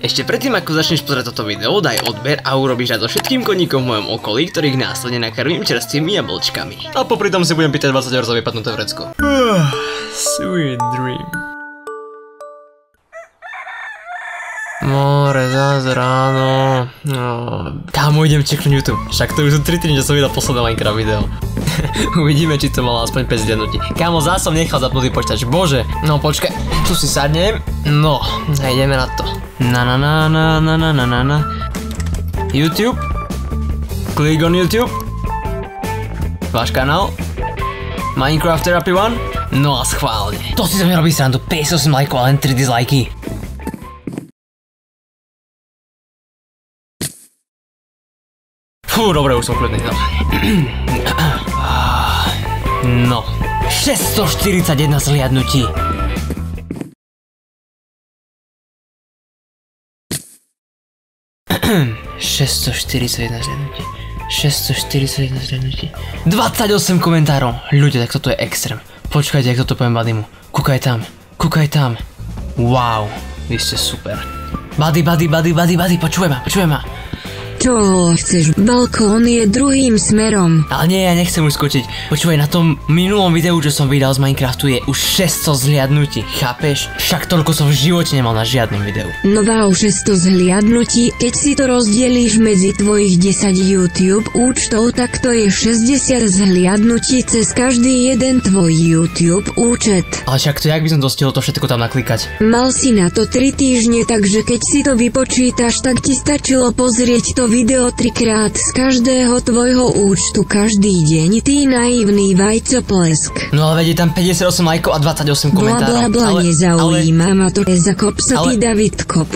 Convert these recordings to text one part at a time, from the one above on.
Ešte predtým, ako začneš pozerať toto video, daj odber a urobíš to všetkým koníkom v mojom okolí, ktorých následne nakarmím čerstvými jablčkami. A popri tom si budem pýtať 20 eur za vypadnuté vrecko. Sweet dream. More zás ráno. No, kámo, idem čeknúť YouTube. Však to už sú 3 týždne, čo som vydal posledné Minecraft video. Uvidíme, či to malo aspoň 5 zliadnutí. Kámo, zás som nechal zapnutý počítač, bože. No počkaj, tu si sadnem. No, ideme na to. Na na na na na na na na na. YouTube. Click on YouTube. Váš kanál. Minecraft Therapy One. No a schválne. To si sa mi robí srandu, 58 lajkov a len 3 dislajky. Fú, dobre, už som kľudný. No. no. 641 zliadnutí. ...641 zliadnutí. 641 zliadnutí. 28 komentárov. Ľudia, tak toto je extrém. Počkajte, jak toto poviem Badimu. Kúkaj tam. Kúkaj tam. Wow. Vy ste super. Buddy, buddy, buddy, buddy, buddy, počujem ma, počujem ma. Čo chceš? Balkón je druhým smerom. Ale nie, ja nechcem už skočiť. Počúvaj, na tom minulom videu, čo som vydal z Minecraftu, je už 600 zliadnutí, chápeš? Však toľko som v živote nemal na žiadnym videu. No wow, 600 zhliadnutí, keď si to rozdelíš medzi tvojich 10 YouTube účtov, tak to je 60 zhliadnutí cez každý jeden tvoj YouTube účet. Ale však to jak by som to stihol to všetko tam naklikať? Mal si na to 3 týždne, takže keď si to vypočítaš, tak ti stačilo pozrieť to video trikrát z každého tvojho účtu každý deň, ty naivný vajcoplesk. No ale vedie tam 58 lajkov a 28 Bla komentárov. bla bla, ale, nezaujíma ma to za kop sa ty Ale- David kop.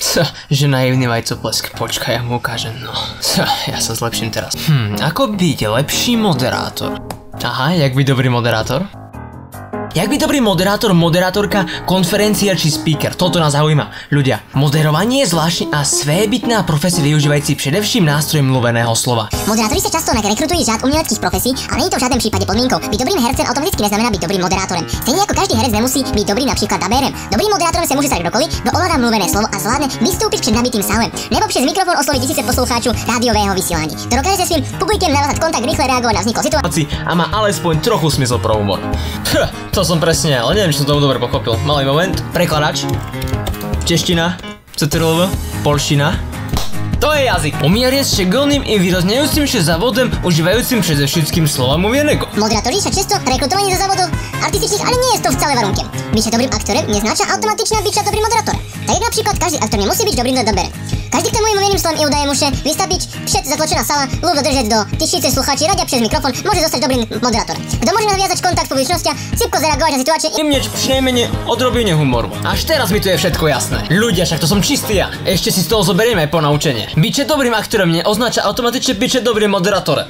Co, že naivný vajcoplesk, počkaj, ja mu ukážem, no. Co, ja sa zlepším teraz. Hm, ako byť lepší moderátor? Aha, jak byť dobrý moderátor? Jak byť dobrý moderátor, moderátorka, konferencia či speaker? Toto nás zaujíma. Ľudia, moderovanie je zvláštne a svébytná profesia využívajúci predevším nástroj mluveného slova. Moderátori sa často rekrutujú z řád umeleckých profesí, nie je to v žiadnom prípade podmienkou. Byť dobrým hercem automaticky neznamená byť dobrým moderátorem. Stejne ako každý herec nemusí byť dobrý napríklad dabérem. Dobrým moderátorom sa môže stať kdokoliv, kto ovláda mluvené slovo a zvládne vystúpiť pred nabitým sálem. Nebo přes mikrofón osloviť tisíce poslucháčov rádiového vysielania. To dokáže sa svým publikem navázať kontakt, rýchle reagovať na vznikol situácii a má alespoň trochu smysl pro humor. Pch, to Chcel som presne, ale neviem, či som tomu dobre pochopil. Malý moment. Prekladač. Čeština. CTRLV. Polština. To je jazyk. Umiarje s szczególnym i wyróżniającym się zawodem używającym przede wszystkim słowa mówionego. Moderatorzy są często rekrutowani do zawodów artystycznych, ale nie jest to wcale warunkiem. Bycie dobrym aktorem nie znaczy automatycznie bycia dobrym moderatorem. Tak jak na przykład każdy aktor nie musi być dobrym doberem. Každý, kto môjim umieným slovom i údaje môže vystaviť všet zatlačená sala, ľúb dodržať do tisíce slucháči, radia přes mikrofon, môže zostať dobrým moderátorom. Kto môže naviazať kontakt s publičnosťou, sypko zareagovať na situáciu Im niečo přinejmene odrobenie humoru. Až teraz mi to je všetko jasné. Ľudia, však to som čistý ja. Ešte si z toho zoberieme ponaučenie. Byče dobrým aktorom neoznača automaticky byče dobrým moderátorem.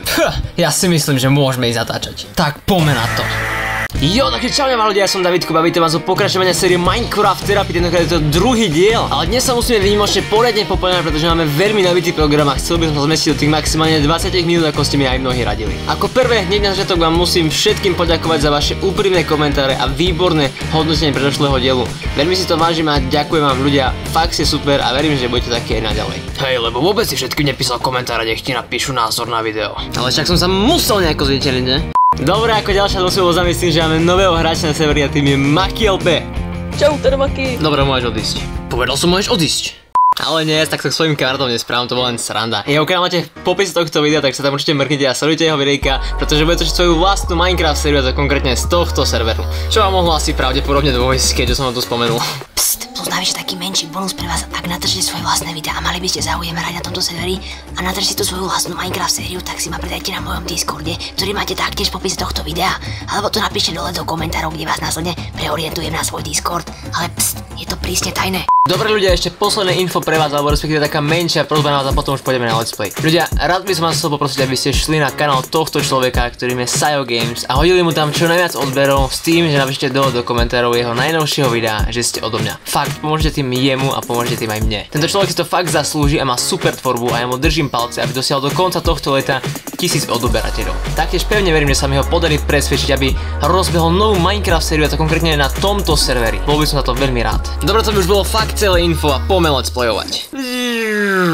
Ja si myslím, že môžeme ísť zatáčať. Tak poďme na to. Jo, takže čau vám ľudia, ja som Davidko, bavíte vás o pokračovania série Minecraft Therapy, tentokrát je to druhý diel, ale dnes sa musíme výnimočne poriadne popoňať, pretože máme veľmi nabitý program a chcel by som sa zmestiť do tých maximálne 20 minút, ako ste mi aj mnohí radili. Ako prvé, hneď na začiatok vám musím všetkým poďakovať za vaše úprimné komentáre a výborné hodnotenie predošlého dielu. Veľmi si to vážim a ďakujem vám ľudia, fakt ste super a verím, že budete takí aj naďalej. Hej, lebo vôbec si všetkým nepísal komentáre, nech ti napíšu názor na video. Ale však som sa musel nejako zviditeľniť, ne? Dobre, ako ďalšia dosľubo zamyslím, že máme nového hráča na serveri a tým je Maki LP. Čau, Termaky. Dobre, môžeš odísť. Povedal som, môžeš odísť. Ale nie, tak sa k svojim kamarátov nesprávam, to bola len sranda. Jeho kanál máte v popise tohto videa, tak sa tam určite mrknite a sledujte jeho videjka, pretože bude točiť svoju vlastnú Minecraft sériu, a to konkrétne z tohto serveru. Čo vám mohlo asi pravdepodobne dôjsť, keďže som vám to spomenul. Pst, navyše taký menší bonus pre vás, ak natržíte svoje vlastné videá a mali by ste záujem hrať na tomto serveri a natržíte tú svoju vlastnú Minecraft sériu, tak si ma pridajte na mojom Discorde, ktorý máte taktiež v popise tohto videa, alebo to napíšte dole do komentárov, kde vás následne preorientujem na svoj Discord, ale pst, je to prísne tajné. Dobre ľudia, ešte posledné info pre vás, alebo respektíve taká menšia prozba na vás a potom už pôjdeme na let's play. Ľudia, rád by som vás chcel poprosiť, aby ste šli na kanál tohto človeka, ktorým je Sayo Games a hodili mu tam čo najviac odberov s tým, že napíšte dole do komentárov jeho najnovšieho videa, že ste odo mňa. Fakt, pomôžete tým jemu a pomôžete tým aj mne. Tento človek si to fakt zaslúži a má super tvorbu a ja mu držím palce, aby dosiahol do konca tohto leta tisíc odoberateľov. Taktiež pevne verím, že sa mi ho podarí presvedčiť, aby rozbehol novú Minecraft sériu a to konkrétne na tomto serveri. Bol by som na to veľmi rád. Dobre, to by už bolo fakt celé info a poďme let's playovať.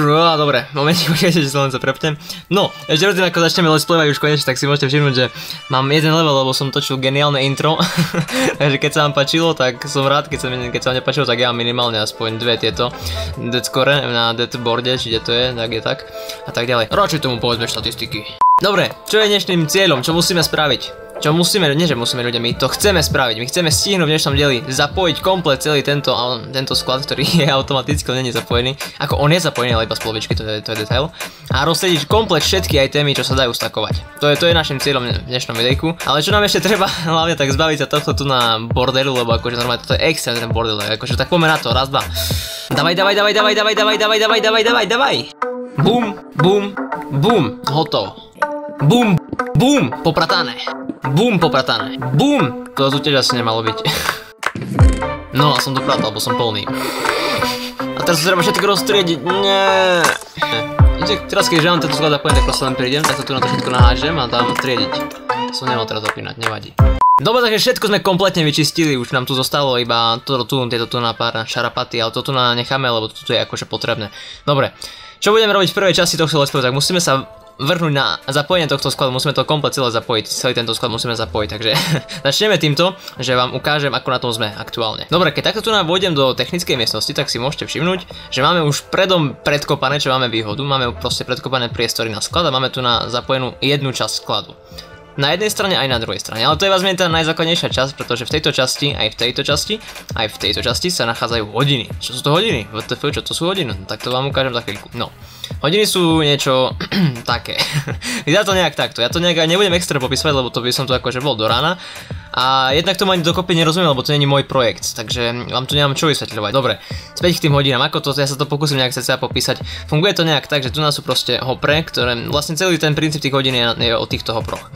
No, dobre, momentík, počkajte, že sa len sa prepnem. No, ešte predtým ako začneme let's playovať už konečne, tak si môžete všimnúť, že mám jeden level, lebo som točil geniálne intro. Takže keď sa vám páčilo, tak som rád, keď sa, mi, keď sa vám nepáčilo, tak ja minimálne aspoň dve tieto deadscore na deathboarde, či kde to je, tak je tak. A tak ďalej. Radšej tomu povedzme štatistiky. Dobre, čo je dnešným cieľom, čo musíme spraviť? Čo musíme, nie že musíme ľudia, my to chceme spraviť, my chceme stihnúť v dnešnom dieli zapojiť komplet celý tento, tento sklad, ktorý je automaticky, není zapojený, ako on je zapojený, ale iba z polovičky, to to je detail, a rozsediť komplet všetky itemy, čo sa dajú stakovať. To je, to je našim cieľom v dnešnom videjku, ale čo nám ešte treba, hlavne tak zbaviť sa tohto tu na bordelu, lebo akože normálne toto je extra ten bordel, akože tak poďme na to, raz, dva. Davaj, davaj, davaj, davaj, davaj, davaj, davaj, davaj, davaj, davaj, davaj. Bum, bum, bum, hotovo. Bum, bum, popratané. Bum, popratané. Bum! To tu tiež asi nemalo byť. No a som dopratal, lebo som plný. A teraz treba všetko roztriediť. Nie. Teraz keď mám tento sklad zapojený, tak proste len prídem, tak to tu na to všetko nahážem a dám triediť. Som nemal teraz opínať, nevadí. Dobre, takže všetko sme kompletne vyčistili, už nám tu zostalo iba toto tu, tieto tu na pár šarapaty, ale to tu necháme, lebo toto je akože potrebné. Dobre, čo budeme robiť v prvej časti tohto let's tak musíme sa vrhnúť na zapojenie tohto skladu, musíme to komplet celé zapojiť, celý tento sklad musíme zapojiť, takže začneme týmto, že vám ukážem, ako na tom sme aktuálne. Dobre, keď takto tu nám vôjdem do technickej miestnosti, tak si môžete všimnúť, že máme už predom predkopané, čo máme výhodu, máme proste predkopané priestory na sklad a máme tu na zapojenú jednu časť skladu na jednej strane aj na druhej strane. Ale to je vlastne tá najzákladnejšia časť, pretože v tejto časti, aj v tejto časti, aj v tejto časti sa nachádzajú hodiny. Čo sú to hodiny? WTF, čo to sú hodiny? No, tak to vám ukážem za chvíľku. No. Hodiny sú niečo také. Vyzerá to nejak takto. Ja to nejak nebudem extra popisovať, lebo to by som tu akože bol do rána. A jednak tomu ani dokopy nerozumiem, lebo to není môj projekt, takže vám tu nemám čo vysvetľovať. Dobre, späť k tým hodinám, ako to, ja sa to pokúsim nejak sa popísať. Funguje to nejak tak, že tu nás sú proste hopre, ktoré, vlastne celý ten princíp tých hodín je, je o týchto hoproch.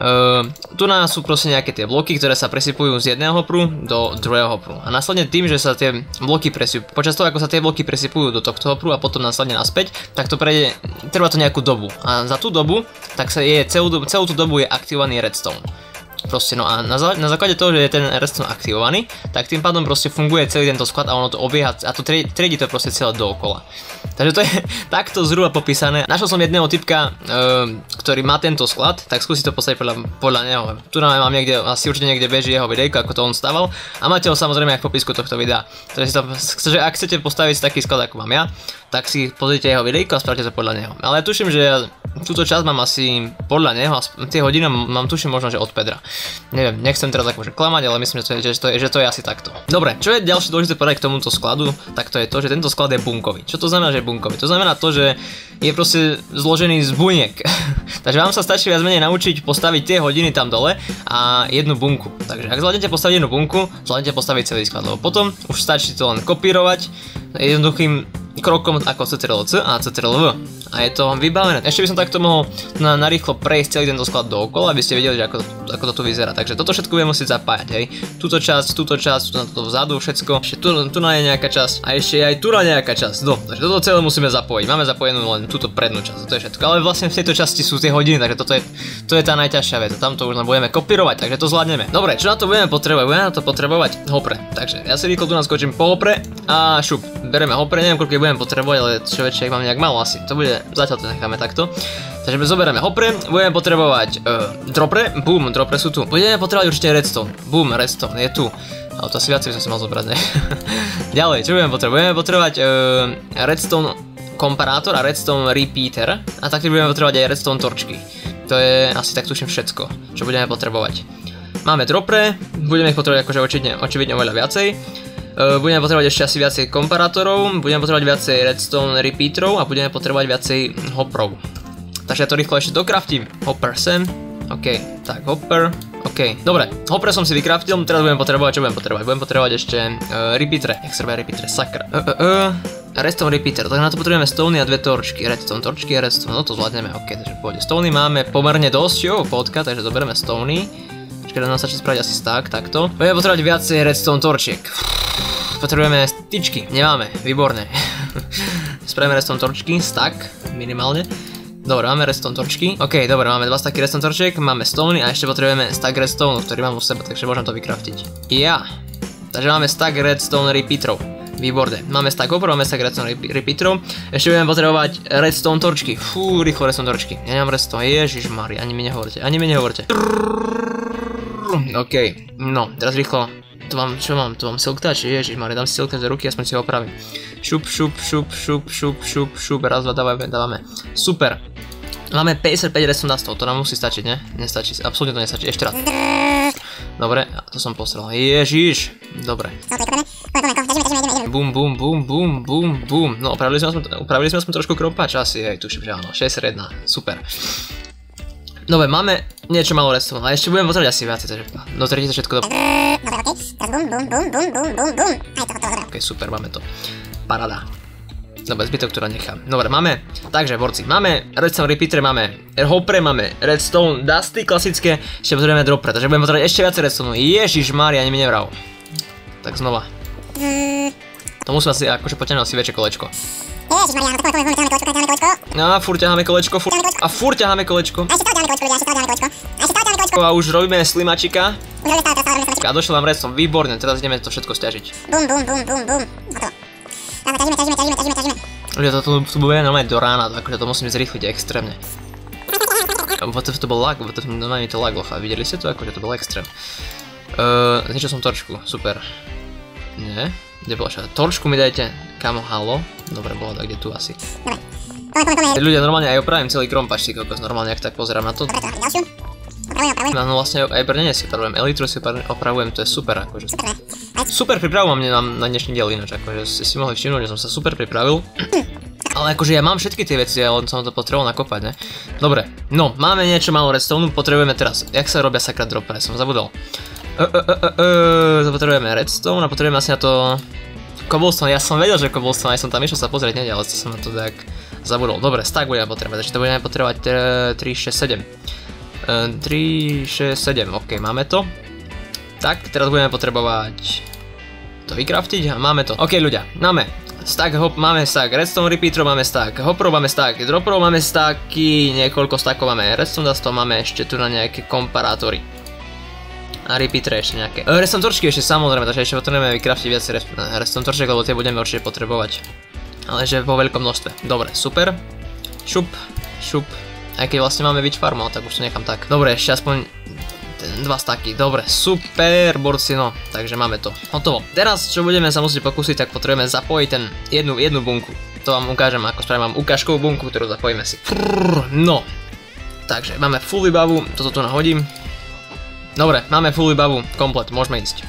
Uh, tu nás sú proste nejaké tie bloky, ktoré sa presypujú z jedného hopru do druhého hopru. A následne tým, že sa tie bloky presypujú, počas toho, ako sa tie bloky presypujú do tohto hopru a potom následne naspäť, tak to prejde, trvá to nejakú dobu. A za tú dobu, tak sa je celú, celú tú dobu je aktivovaný redstone. Proste no a na, na základe toho, že je ten redstone aktivovaný, tak tým pádom proste funguje celý tento sklad a ono to obieha a to triedi to proste celé dookola. Takže to je takto zhruba popísané. Našiel som jedného typka, e, ktorý má tento sklad, tak skúsi to postaviť podľa, podľa neho. Tu nám mám niekde, asi určite niekde beží jeho videjko, ako to on staval. A máte ho samozrejme aj v popisku tohto videa. Takže, to, takže ak chcete postaviť taký sklad ako mám ja, tak si pozrite jeho videjko a spravte to podľa neho. Ale ja tuším, že ja túto časť mám asi podľa neho, tie hodiny mám tuším možno, že od Pedra. Neviem, nechcem teraz akože klamať, ale myslím, že to, je, že, to je, že to je asi takto. Dobre, čo je ďalšie dôležité povedať k tomuto skladu, tak to je to, že tento sklad je bunkový. Čo to znamená, že je bunkový? To znamená to, že je proste zložený z buniek. Takže vám sa stačí viac menej naučiť postaviť tie hodiny tam dole a jednu bunku. Takže ak zvládnete postaviť jednu bunku, zvládnete postaviť celý sklad, lebo potom už stačí to len kopírovať jednoduchým krokom ako CTRL-C a CTRL-V a je to vybavené. Ešte by som takto mohol na, narýchlo prejsť celý tento sklad dookola, aby ste vedeli, ako, ako to tu vyzerá. Takže toto všetko budem musieť zapájať, hej. Túto časť, túto časť, tu na toto vzadu, všetko. Ešte tu, tu na je nejaká časť a ešte aj tu na nejaká časť. No, takže toto celé musíme zapojiť. Máme zapojenú len túto prednú časť, to je všetko. Ale vlastne v tejto časti sú tie hodiny, takže toto je, to je tá najťažšia vec. Tamto už len budeme kopírovať, takže to zvládneme. Dobre, čo na to budeme potrebovať? Budeme na to potrebovať hopre. Takže ja si rýchlo tu naskočím po hopre a šup. Bereme hopre, neviem koľko budem potrebovať, ale čo väčšie mám nejak malo asi. To bude, zatiaľ to necháme takto. Takže my zoberieme hopre, budeme potrebovať uh, dropre, boom, dropre sú tu. Budeme potrebovať určite redstone, boom, redstone je tu. Ale to asi viac by som si mal zobrať, ne? Ďalej, čo budeme potrebovať? Budeme potrebovať uh, redstone komparátor a redstone repeater a taktiež budeme potrebovať aj redstone torčky. To je asi tak tuším všetko, čo budeme potrebovať. Máme dropre, budeme ich potrebovať akože očividne, očividne oveľa viacej. Uh, budeme potrebovať ešte asi viacej komparátorov, budeme potrebovať viacej redstone repeaterov a budeme potrebovať viacej hoprov. Takže ja to rýchlo ešte dokraftím. Hopper sem, OK, tak hopper, OK, dobre, hopper som si vykraftil, teraz budem potrebovať, čo budem potrebovať? Budem potrebovať ešte uh, repeatere, jak sa robia repeatere, sakra. Uh, redstone repeater, tak na to potrebujeme stony a dve torčky, redstone torčky a redstone, no to zvládneme, ok, takže pôjde. Stony máme pomerne dosť, jo, potka, takže zoberieme stony. Počkaj, nám stačí spraviť asi tak, takto. Budeme potrebovať viacej redstone torčiek. Potrebujeme tyčky, nemáme, výborné. Spravíme redstone torčky, stack, minimálne. Dobre, máme redstone torčky. OK, dobre, máme dva stacky redstone torčiek, máme stony a ešte potrebujeme stack redstone, ktorý mám u seba, takže môžem to vykraftiť. Ja. Takže máme stack redstone repeaterov. Výborné. Máme stack copper, máme stack redstone repeaterov. Ešte budeme potrebovať redstone torčky. Fú, rýchlo redstone torčky. Ja nemám redstone, ježišmari, ani mi nehovorte, ani mi nehovorte. OK, no, teraz rýchlo. To mám, čo mám, to mám silk touch, ježišmari, dám si silk touch do ruky, aspoň si ho opravím. Šup, šup, šup, šup, šup, šup, šup, raz, dva, dávame, dávame. Super. Máme 55 redstone dustov, to nám musí stačiť, ne? Nestačí, absolútne to nestačí, ešte raz. Dobre, to som postrel. Ježiš. Dobre. Bum, bum, bum, bum, bum, bum. No, upravili sme, upravili sme aspoň trošku kropač asi, hej, tuším, že áno. 61, super. Dobre, máme niečo malo redstone, ale ešte budeme potrebovať asi viac, takže dotrite to všetko do... Ok, super, máme to. Parada. Dobre, zbytok tu nechám. Dobre, máme, takže borci, máme redstone repeater, máme hopre, máme redstone dusty klasické, ešte potrebujeme dropre, takže budeme potrebovať ešte viac redstone. Ježiš Mária, ani mi nevral. Tak znova. To musím asi akože potiahnuť si väčšie kolečko. No a furt ťaháme kolečko, furt, a furt ťaháme kolečko. A ešte stále ťaháme kolečko, ľudia, ešte stále ťaháme kolečko. A ešte stále ťaháme kolečko. A už robíme slimačika. Už robíme stále, stále robíme stále. A došiel nám redstone, výborne, teraz ideme to všetko stiažiť. Bum, bum, bum, bum, bum. Hotovo. Dáme, ťažíme, ťažíme, ťažíme, ťažíme, ťažíme. Ľudia, to tu, bude normálne do rána, akože to musím zrýchliť extrémne. WTF to bol lag, WTF normálne to laglo, a videli ste to, akože to bol extrém. Uh, zničil som torčku, super. Nie, kde bola šata? Torčku mi dajte, kamo, halo. Dobre, bolo tak, kde tu asi. Dobre. Ľudia, normálne aj opravím celý krompač, ty kokos, normálne, ak tak pozerám na to. Dobre, ďalšiu. Opravujem, opravujem. No, no vlastne aj brnenie si opravujem, elitru si opra- opravujem, to je super, akože. Super, Super pripravu mám na, na dnešný diel ináč, akože ste si mohli všimnúť, že som sa super pripravil. Ale akože ja mám všetky tie veci, ja len som to potreboval nakopať, ne? Dobre, no, máme niečo malo redstone, potrebujeme teraz, jak sa robia sakra dropre, som zabudol. Uh, uh, uh, uh, uh, potrebujeme redstone a potrebujeme asi na to... Cobblestone, ja som vedel, že cobblestone, aj som tam išiel sa pozrieť, nie, ale som na to tak zabudol. Dobre, stack budeme potrebovať, takže to budeme potrebovať eh, 3, 6, 7. Eh, 3, 6, 7, ok, máme to. Tak, teraz budeme potrebovať to vykraftiť a máme to. Ok ľudia, máme stack hop, máme stack redstone repeaterov, máme stack hoprov, máme stack droprov, máme stacky, niekoľko stackov máme redstone dustov, máme ešte tu na nejaké komparátory. A repeater ešte nejaké. E, redstone torčky ešte samozrejme, takže ešte potrebujeme vykraftiť viac res- redstone torčiek, lebo tie budeme určite potrebovať. Ale že vo veľkom množstve. Dobre, super. Šup, šup. Aj keď vlastne máme witch farm, tak už to nechám tak. Dobre, ešte aspoň dva staky. Dobre, super, borci, no. Takže máme to. Hotovo. Teraz, čo budeme sa musieť pokúsiť, tak potrebujeme zapojiť ten jednu, jednu bunku. To vám ukážem, ako spravím vám ukážkovú bunku, ktorú zapojíme si. Prrr, no. Takže máme full výbavu, toto tu nahodím. Dobre, máme full výbavu, komplet, môžeme ísť.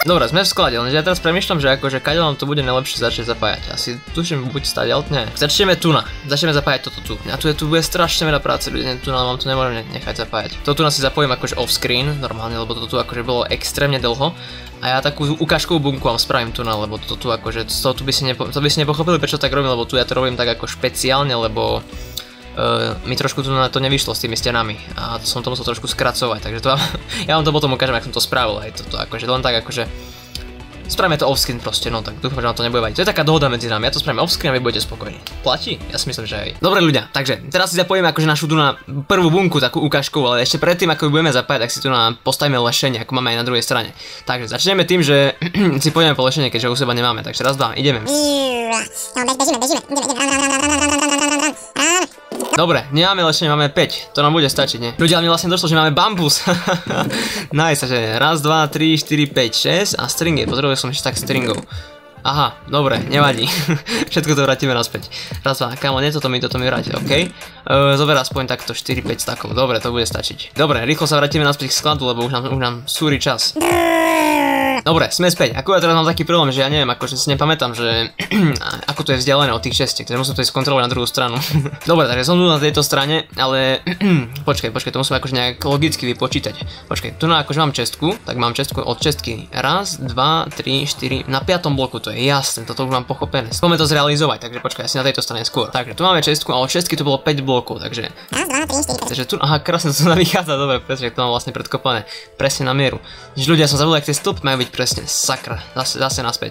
Dobre, sme v sklade, lenže ja teraz premýšľam, že akože kadeľ nám to bude najlepšie začať zapájať. Asi tuším buď stadiaľ, nie. Začneme tu na. Začneme zapájať toto tu. A tu je tu bude strašne veľa práce, ľudia, tu na vám to nemôžem nechať zapájať. Toto tu si zapojím akože off screen, normálne, lebo toto tu akože bolo extrémne dlho. A ja takú ukážkovú bunku vám spravím tu na, lebo toto tu akože, tu by si, nepo, to by si nepochopili, prečo tak robím, lebo tu ja to robím tak ako špeciálne, lebo Uh, mi trošku tu na to nevyšlo s tými stenami a to som to musel trošku skracovať, takže to vám, ja vám to potom ukážem, ako som to spravil, aj toto akože len tak akože Spravíme to offscreen proste, no tak dúfam, že vám to nebude vadiť. To je taká dohoda medzi nami, ja to spravím offscreen a vy budete spokojní. Platí? Ja si myslím, že aj. Dobre ľudia, takže teraz si zapojíme akože našu tu na prvú bunku, takú ukážku, ale ešte predtým, ako ju budeme zapájať, tak si tu na postavíme lešenie, ako máme aj na druhej strane. Takže začneme tým, že si pôjdeme po lešenie, keďže u seba nemáme, takže raz, dva, ideme. No, bež, bežíme, bežíme. Ideme, ideme, rán, rán, rán, rán, rán, rán, rán, rán, rán, rán. Dobre, nemáme lešenie, máme 5. To nám bude stačiť, nie? Ľudia, mi vlastne došlo, že máme bambus. nice, takže raz, dva, tri, štyri, 5, 6 a stringy. Potreboval som ešte tak stringov. Aha, dobre, nevadí. Všetko to vrátime naspäť. Raz, dva, kamo, nie, toto mi, toto mi vráti, OK? Uh, zober aspoň takto 4-5 stakov. Dobre, to bude stačiť. Dobre, rýchlo sa vrátime naspäť k skladu, lebo už nám, už nám súri čas. Dobre, sme späť. Ako ja teraz mám taký problém, že ja neviem, akože si nepamätám, že ako to je vzdialené od tých šestiek, takže musím to ísť kontrolovať na druhú stranu. Dobre, takže som tu na tejto strane, ale počkaj, počkaj, to musím akože nejak logicky vypočítať. Počkaj, tu na akože mám čestku, tak mám čestku od čestky. Raz, dva, tri, štyri, na piatom bloku, to je jasné, toto už mám pochopené. Poďme to zrealizovať, takže počkaj, asi na tejto strane skôr. Takže tu máme čestku a od čestky to bolo 5 blokov, takže Raz, dva, tri, štyri, Takže tu, aha, krásne to nám vychádza, dobre, presne, to mám vlastne predkopané, presne na mieru. Že ľudia, som zabudol, ak tie stĺpy majú byť presne, sakra, zase, zase naspäť.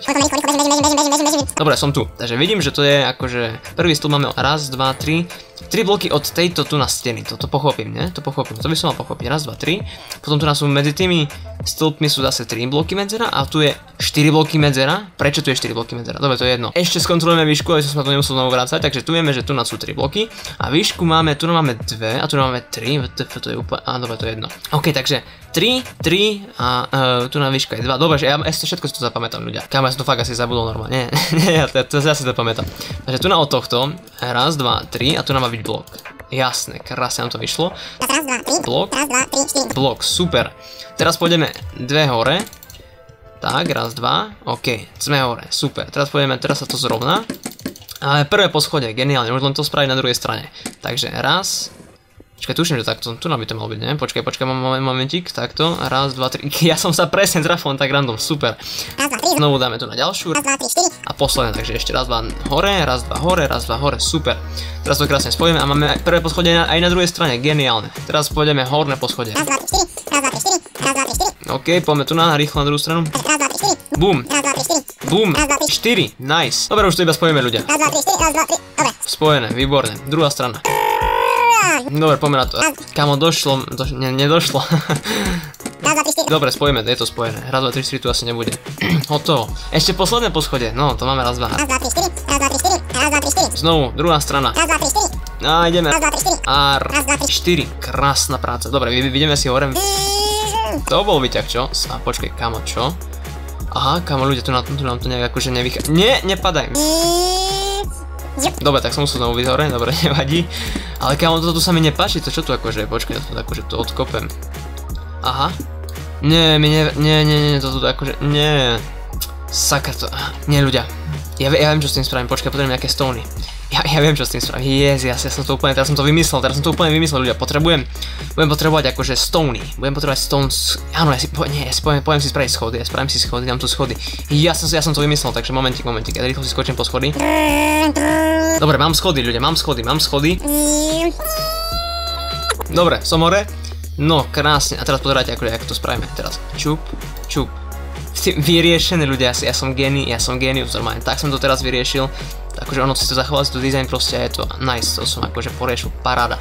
Dobre, som tu, takže vidím, že to je akože, prvý stĺp máme raz, dva, tri, tri bloky od tejto tu na steny, to, to pochopím, ne? To pochopím, to by som mal pochopiť, raz, dva, tri, potom tu nás sú medzi tými stĺpmi sú zase 3 bloky medzera a tu je 4 bloky medzera, prečo tu je 4 bloky medzera, dobre, to je jedno. Ešte skontrolujeme výšku, aby som sa to nemusel znovu vrácať, takže tu vieme, že tu nás sú 3 bloky a výšku máme, tu máme 2 a tu máme 3, VTF, to je úplne, á, dobre, to je jedno. OK, takže 3, 3 a uh, tu na výška je 2. Dobre, že ja ešte všetko si to zapamätám ľudia. Kam ja som to fakt asi zabudol normálne. Nie, nie, ja si to pamätám. Takže tu na od tohto, raz, dva, tri a tu nám byť blok. Jasné, krásne nám to vyšlo. Blok, blok, super. Teraz pôjdeme dve hore. Tak, raz, dva, ok, sme hore, super. Teraz pôjdeme, teraz sa to zrovná. Ale prvé poschodie, geniálne, už len to spraviť na druhej strane. Takže raz, Počkaj, tuším, že takto, tu by to malo byť, ne? Počkaj, počkaj, moment, momentík, takto, raz, dva, tri, ja som sa presne trafil, tak random, super. Raz, dva, tri, Znovu dáme tu na ďalšiu raz, dva, tri, štyri. a posledné, takže ešte raz, dva hore, raz, dva hore, raz, dva hore, super. Teraz to krásne spojíme a máme prvé poschodie aj na druhej strane, geniálne. Teraz pôjdeme horné poschodie. Raz, dva, tri, štyri. Raz, dva, tri, štyri. Raz, dva, tri, štyri. OK, poďme tu na, rýchlo na druhú stranu. Raz, dva, tri, štyri. Bum, Raz, dva, tri, štyri. bum, Raz, dva, tri. 4, nice. Dobre, už to iba spojíme ľudia. Raz, dva, tri, štyri. Raz, dva, tri. Dobre. Spojené, výborné. Druhá strana. Dobre, poďme na to. Kamo, došlo, do, ne, nedošlo. Štyri. Dobre, spojíme, je to spojené. Raz, dva, tri, štyri tu asi nebude. Hotovo. Ešte posledné poschodie, no, to máme raz, dva. Raz, dva, tri, štyri. Raz, dva, tri, štyri. Raz, dva, tri, štyri. Znovu, druhá strana. Raz, dva, tri, štyri. A ideme. Raz, dva, tri, štyri. A Raz, dva, tri. 4, krásna práca. Dobre, vidíme si hore. To bol vyťah, čo? A počkej, kamo, čo? Aha, kamo, ľudia, tu, na, tu nám to nejak akože nevychádza. Nie, nepadaj. Dobre, tak som musel znovu byť hore, dobre, nevadí. Ale kamo, toto tu sa mi nepáči, to čo tu akože, počkaj, to tu akože to odkopem. Aha. Nie, mi ne, nie, nie, nie, to tu akože, nie. Sakra to, nie ľudia. Ja, ja viem, čo s tým spravím, počkaj, potrebujem nejaké stony. Ja, ja viem, čo s tým spravím, yes, yes, ja som to úplne, teraz som to vymyslel, teraz som to úplne vymyslel, ľudia, potrebujem, budem potrebovať akože stony, budem potrebovať stones, áno, ja si, po, nie, ja si poviem, poviem si spraviť schody, ja spravím si schody, dám tu schody, ja som, ja som to vymyslel, takže momentík, momentík, ja rýchlo si skočím po schody. Dobre, mám schody, ľudia, mám schody, mám schody, Dobre, som hore. No, krásne. A teraz pozerajte, akože, ako to spravíme. Teraz čup, čup. Ste vyriešené ľudia, ja som gény, ja som génius normálne. Tak som to teraz vyriešil. Akože ono si to zachovalo si to design proste a je to nice, to som akože poriešil paráda.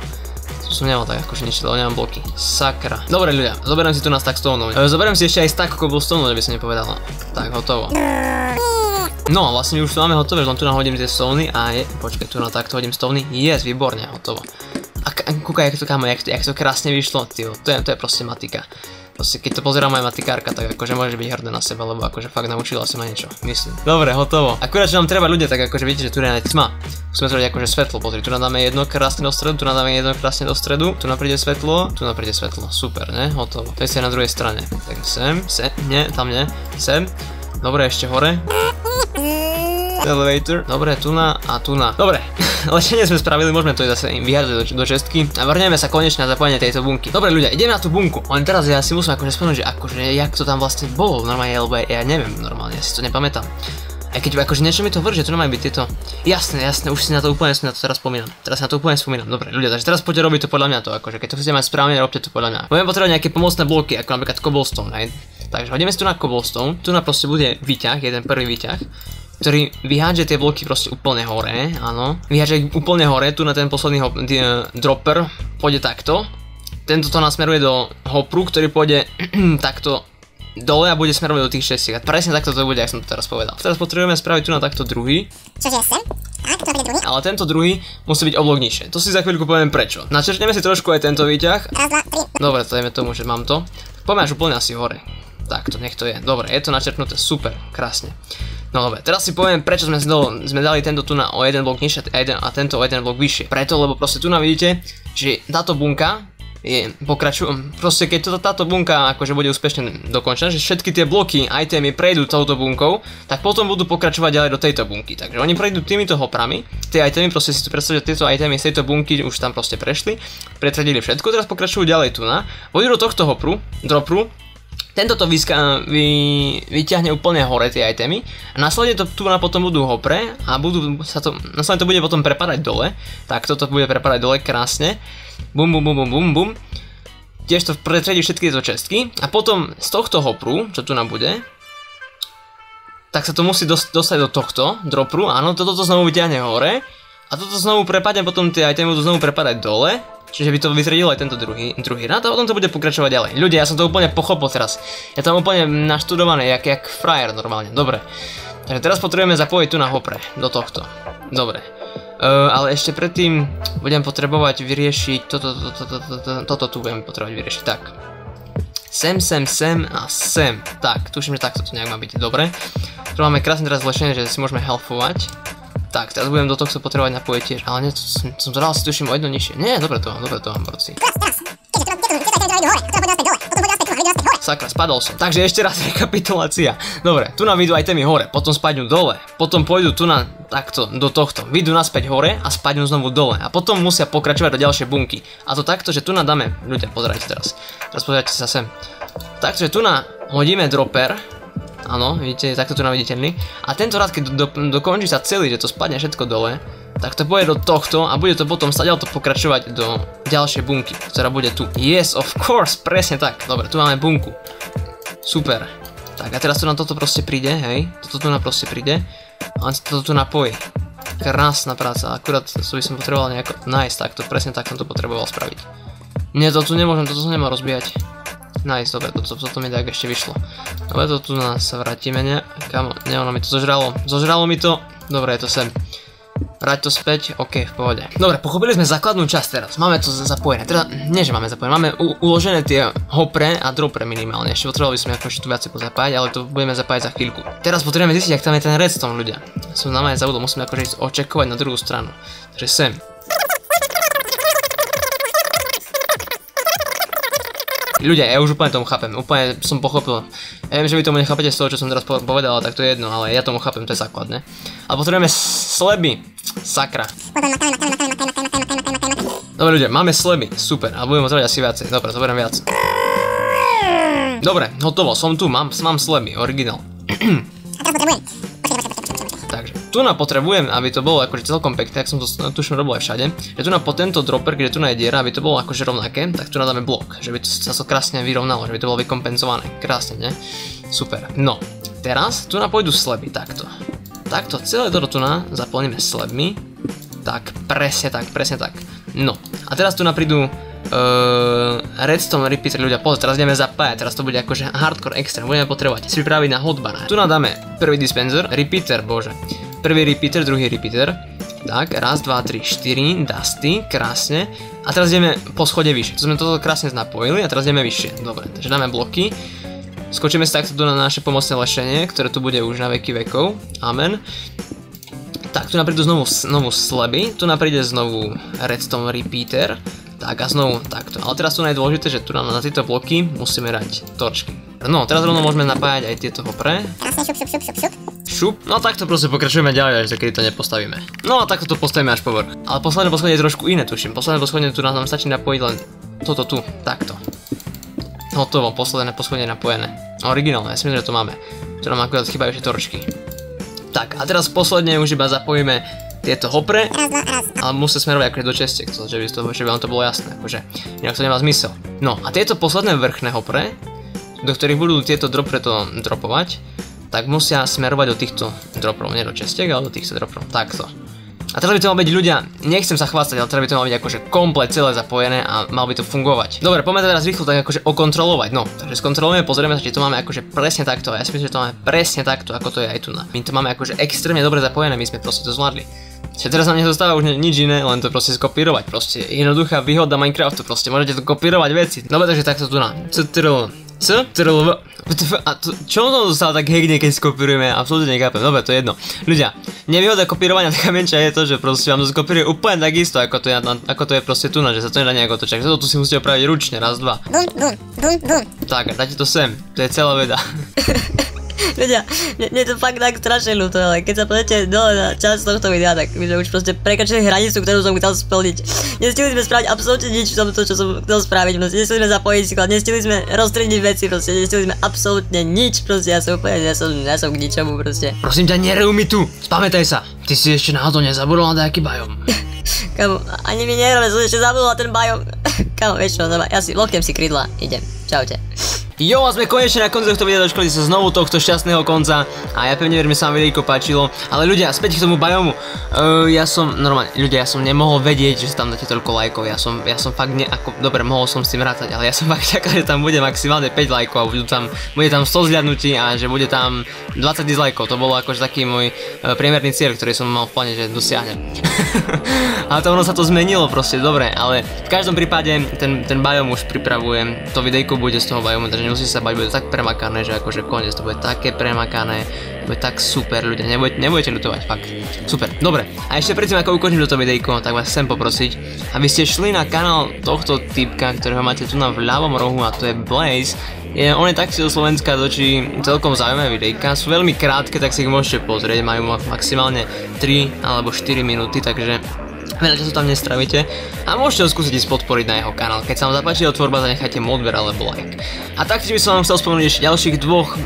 To som nemal tak akože nič, lebo nemám bloky. Sakra. Dobre ľudia, zoberiem si tu nás tak stónov. E, Zoberiem si ešte aj stack cobblestone, aby som nepovedal. Tak, hotovo. No, vlastne už tu máme hotové, len tu nahodím tie stony a je, počkaj, tu na takto hodím stony. Yes, výborne, hotovo. A kúkaj, jak to kamo, jak to, jak to krásne vyšlo, tyjo, to je, to je proste matika. Proste, keď to pozerá moja matikárka, tak akože môže byť hrdá na seba, lebo akože fakt naučila sa ma niečo, myslím. Dobre, hotovo. Akurát, že nám treba ľudia, tak akože vidíte, že tu je aj tma. Musíme zrobiť akože svetlo, pozri, tu nadáme jedno krásne do stredu, tu nadáme jedno krásne do stredu, tu napríde svetlo, tu napríde svetlo, super, ne? Hotovo. To je na druhej strane. Tak sem, sem, nie, tam nie, sem. Dobre, ešte hore. Elevator. Dobre, tu na a tu na. Dobre, lečenie sme spravili, môžeme to zase im vyhádať do, do čestky a vrneme sa konečne na zapojenie tejto bunky. Dobre ľudia, ideme na tú bunku. Len teraz ja si musím akože spomenúť, že akože jak to tam vlastne bolo normálne, lebo ja, neviem normálne, ja si to nepamätám. Aj keď akože niečo mi to hovorí, že tu nemajú byť tieto. Jasné, jasné, už si na to úplne si na to teraz spomínam. Teraz si na to úplne spomínam. Dobre, ľudia, takže teraz poďte robiť to podľa mňa to, akože keď to chcete mať správne, robte to podľa mňa. Budeme potrebovať nejaké pomocné bloky, ako napríklad cobblestone, hej. Takže hodíme si tu na cobblestone, tu na proste bude výťah, jeden prvý výťah, ktorý vyhádže tie bloky proste úplne hore, áno. Vyhádže ich úplne hore, tu na ten posledný hop, die, dropper pôjde takto. Tento to nasmeruje do hopru, ktorý pôjde takto dole a bude smerovať do tých šestiek. A presne takto to bude, ak som to teraz povedal. Teraz potrebujeme spraviť tu na takto druhý, Čože sem? Druhý. ale tento druhý musí byť oblok nižšie. To si za chvíľku poviem prečo. Načrtneme si trošku aj tento výťah. Dobre, to dajme tomu, že mám to. Poďme až úplne asi hore. Takto, nech to je. Dobre, je to načrtnuté, super, krásne. No dobre, teraz si poviem, prečo sme, do, sme dali tento tu na o jeden blok nižšie a, jeden, a tento o jeden blok vyššie. Preto, lebo proste tu na vidíte, že táto bunka je, pokračujem, proste keď toto, táto bunka akože bude úspešne dokončená, že všetky tie bloky, itemy prejdú touto bunkou, tak potom budú pokračovať ďalej do tejto bunky. Takže oni prejdú týmito hoprami, tie itemy, proste si tu predstavte, tieto itemy z tejto bunky už tam proste prešli, pretredili všetko, teraz pokračujú ďalej tu na, pôjdu do tohto hopru, dropru, tento to vyska, vy, vyťahne úplne hore tie itemy a následne to tu na potom budú hopre a budú sa to, následne to bude potom prepadať dole, tak toto bude prepadať dole krásne, bum bum bum bum bum bum, tiež to pretredí všetky tieto čestky. A potom z tohto hopru, čo tu nám bude, tak sa to musí dostať do tohto dropru, áno, toto to znovu vyťahne hore a toto znovu prepadne, potom tie itemy budú znovu prepadať dole Čiže by to vytredilo aj tento druhý, druhý rad a potom to bude pokračovať ďalej. Ľudia, ja som to úplne pochopil teraz. Ja tam úplne naštudované, jak, jak frajer normálne. Dobre. Takže teraz potrebujeme zapojiť tu na hopre, do tohto. Dobre. Uh, ale ešte predtým budem potrebovať vyriešiť toto, toto, toto, toto, toto tu budem potrebovať vyriešiť. Tak. Sem, sem, sem a sem. Tak, tuším, že takto to nejak má byť. Dobre. Tu máme krásne teraz zlešenie, že si môžeme healthovať. Tak, teraz budem do tohto potrebovať napojiť tiež, ale nie, to som, som zral si tuším o jedno nižšie. Nie, dobre to dobre to borci. Sakra, spadol som. Takže ešte raz rekapitulácia. Dobre, tu nám vyjdú aj témy hore, potom spadnú dole, potom pôjdu tu na takto, do tohto. Vyjdú naspäť hore a spadnú znovu dole. A potom musia pokračovať do ďalšie bunky. A to takto, že tu nadáme, ľudia, pozerajte teraz. Teraz pozerajte sa sem. Takže tu na hodíme dropper, áno, vidíte, takto tu naviditeľný. A tento rád, keď do, dokončí sa celý, že to spadne všetko dole, tak to pôjde do tohto a bude to potom sa to pokračovať do ďalšej bunky, ktorá bude tu. Yes, of course, presne tak. Dobre, tu máme bunku. Super. Tak a teraz tu na toto proste príde, hej. Toto tu na proste príde. A toto tu napojí. Krásna práca, akurát to by som potreboval nejako nice, takto, presne tak som to potreboval spraviť. Nie, to tu nemôžem, toto sa nemá rozbíjať. Nice, dobre, toto, toto mi tak ešte vyšlo. Dobre, to tu nás sa vrátime, ne? Kamo, ne, ono mi to zožralo. Zožralo mi to. Dobre, je to sem. Vráť to späť, ok, v pohode. Dobre, pochopili sme základnú časť teraz, máme to zapojené, teda, nie že máme zapojené, máme uložené tie hopre a dropre minimálne, ešte potrebovali sme ako ešte tu viacej pozapájať, ale to budeme zapájať za chvíľku. Teraz potrebujeme zistiť, ak tam je ten redstone, ľudia. Som na mňa zabudol, musíme akože očakovať na druhú stranu. Takže sem. Ľudia, ja už úplne tomu chápem, úplne som pochopil. Ja viem, že vy tomu nechápete z toho, čo som teraz povedal, tak to je jedno, ale ja tomu chápem, to je základné. Ale potrebujeme sleby, sakra. Dobre ľudia, máme sleby, super, ale budeme potrebovať asi viacej, dobre, zoberiem viac. Dobre, hotovo, som tu, mám, mám sleby, originál. tu na potrebujem, aby to bolo akože celkom pekné, tak som to tuším robil aj všade, že tu na po tento dropper, kde tu na je diera, aby to bolo akože rovnaké, tak tu nadáme blok, že by to sa to krásne vyrovnalo, že by to bolo vykompenzované, krásne, ne? Super. No, teraz tu na pôjdu sleby, takto. Takto, celé toto tu na zaplníme slebmi, tak, presne tak, presne tak. No, a teraz tu na prídu uh, redstone repeater ľudia, pozor, teraz ideme zapájať, teraz to bude akože hardcore extra, budeme potrebovať si pripraviť na hotbar. Tu nadáme prvý dispenser, repeater, bože, Prvý repeater, druhý repeater. Tak, raz, dva, tri, štyri, dusty, krásne. A teraz ideme po schode vyššie. To sme toto krásne napojili a teraz ideme vyššie. Dobre, takže dáme bloky. Skočíme si takto na naše pomocné lešenie, ktoré tu bude už na veky vekov. Amen. Tak, tu naprídu znovu, znovu sleby, tu napríde znovu redstone repeater. Tak a znovu takto. Ale teraz tu najdôležité, že tu na, na tieto bloky musíme dať torčky. No, teraz rovno môžeme napájať aj tieto hopre. Krásne šup, šup, šup, šup, šup. Šup. No takto proste pokračujeme ďalej, až kedy to nepostavíme. No a takto to postavíme až po vrch. Ale posledné poschodie je trošku iné, tuším. Posledné poschodie tu nám stačí napojiť len toto tu, takto. Hotovo, posledné poschodie napojené. Originálne, ja si myslím, že to máme. Tu nám akurát chýbajú ešte torčky. Tak, a teraz posledne už iba zapojíme tieto hopre, ale musí smerovať akože do čestiek, že by, to, že by vám to bolo jasné, akože inak to nemá zmysel. No a tieto posledné vrchné hopre, do ktorých budú tieto dropre to dropovať, tak musia smerovať do týchto droprov, nie do čestiek, ale do týchto droprov, takto. A teraz by to mal byť ľudia, nechcem sa chvástať, ale teraz by to mal byť akože komplet celé zapojené a mal by to fungovať. Dobre, poďme teraz rýchlo tak akože okontrolovať. No, takže skontrolujeme, pozrieme sa, či to máme akože presne takto. Ja si myslím, že to máme presne takto, ako to je aj tu na. My to máme akože extrémne dobre zapojené, my sme proste to zvládli. Čiže teraz nám nezostáva už nič iné, len to proste skopírovať. Proste jednoduchá výhoda Minecraftu, proste môžete to kopírovať veci. Dobre, takže takto tu na. Ctrl Co? A to, čo on sa tak hekne, keď skopírujeme? Absolútne nechápem. Dobre, to je jedno. Ľudia, nevýhoda kopírovania taká menšia je to, že proste vám to skopíruje úplne takisto, ako to je, ako to je proste tu, že sa to nedá nejako točiť. To tu si musíte opraviť ručne, raz, dva. Bum, bum, bum, bum. Tak, dáte to sem. To je celá veda. Ľudia, mne, mne to fakt tak strašne ľúto, ale keď sa pozrite dole na čas tohto videa, tak my sme už proste prekračili hranicu, ktorú som chcel splniť. Nestihli sme spraviť absolútne nič v tomto, čo som chcel spraviť, proste nestihli sme zapojiť sklad, nestihli sme roztriediť veci, proste nestihli sme absolútne nič, proste ja som úplne, ja som, ja som k ničomu proste. Prosím ťa, nerev mi tu. Spamätaj sa. Ty si ešte náhodou nezabudol na nejaký bajom. Kamo, ani mi nerove, som ešte zabudol na ten bajom. Kamo, vieš čo, ja si, loknem si krídla, idem. Čaute. Jo, a sme konečne na konci tohto videa došli sa znovu tohto šťastného konca. A ja pevne verím, že sa vám videjko páčilo, ale ľudia, späť k tomu bajomu, uh, ja som, normálne, ľudia, ja som nemohol vedieť, že tam dáte toľko lajkov, ja som, ja som fakt ne, ako, dobre, mohol som s tým rátať, ale ja som fakt čakal, že tam bude maximálne 5 lajkov a budú tam, bude tam 100 zľadnutí a že bude tam 20 dislajkov, to bolo akože taký môj uh, priemerný cieľ, ktorý som mal v pláne, že dosiahnem. ale to ono sa to zmenilo proste, dobre, ale v každom prípade ten, ten bajom už pripravujem, to videjko bude z toho bajomu, takže nemusíte sa bať, bude tak premakané, že akože koniec to bude také premakané, bude tak super ľudia, nebudete, nebudete ľutovať, fakt. Super, dobre. A ešte predtým ako ukončím toto videjko, tak vás chcem poprosiť, aby ste šli na kanál tohto typka, ktorého máte tu na v ľavom rohu a to je Blaze. Je, on je tak si do Slovenska dočí celkom zaujímavé videjka, sú veľmi krátke, tak si ich môžete pozrieť, majú maximálne 3 alebo 4 minúty, takže veľa času tam nestravíte a môžete ho skúsiť podporiť na jeho kanál. Keď sa vám zapáči jeho tvorba, zanechajte mu odber alebo like. A taktiež by som vám chcel spomenúť ešte ďalších dvoch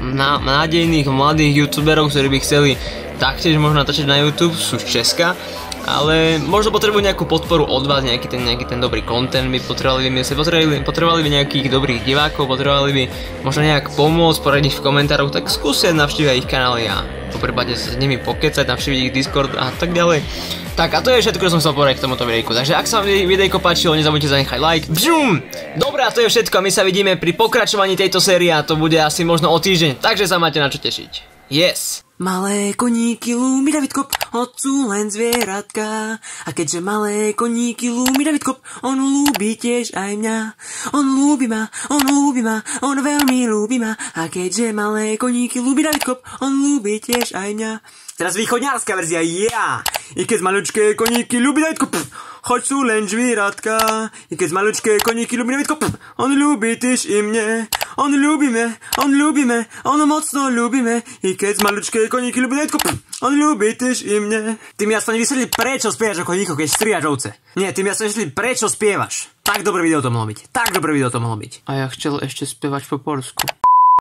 nádejných mladých youtuberov, ktorí by chceli taktiež možno natáčať na YouTube, sú z Česka ale možno potrebujú nejakú podporu od vás, nejaký ten, nejaký ten dobrý content by potrebovali by si potrebovali, potrebovali by nejakých dobrých divákov, potrebovali by možno nejak pomôcť, poradiť v komentároch, tak skúste navštíviť ich kanály a po prípade sa s nimi pokecať, navštíviť ich Discord a tak ďalej. Tak a to je všetko, čo som chcel povedať k tomuto videjku. Takže ak sa vám videjko páčilo, nezabudnite zanechať like. Bžum! Dobre, a to je všetko a my sa vidíme pri pokračovaní tejto série a to bude asi možno o týždeň, takže sa máte na čo tešiť. Yes! Malé koníky lúmi David Kop, sú len zvieratka. A keďže malé koníky lúmi David Kop, on lúbi tiež aj mňa. On lúbi ma, on lúbi ma, on veľmi lúbi ma. A keďže malé koníky lúbi David Kop, on lúbi tiež aj mňa. Teraz východňárska verzia, ja! Yeah! I keď malučké koníky ľubí David Kop, choď sú len žvíratka. I keď malučké koníky ľubí David Kop, on ľúbi tiež i mne. On ľúbime, on ľúbime, on mocno ľúbime, i keď z maličké koníky ľúbi netko, on ľúbi tiež i mne. Ty mi aspoň vysvetli, prečo spievaš ako koníko, keď striaš ovce. Nie, ty mi aspoň vysvetli, prečo spievaš. Tak dobré video to mohlo byť, tak dobré video to mohlo byť. A ja chcel ešte spievať po polsku.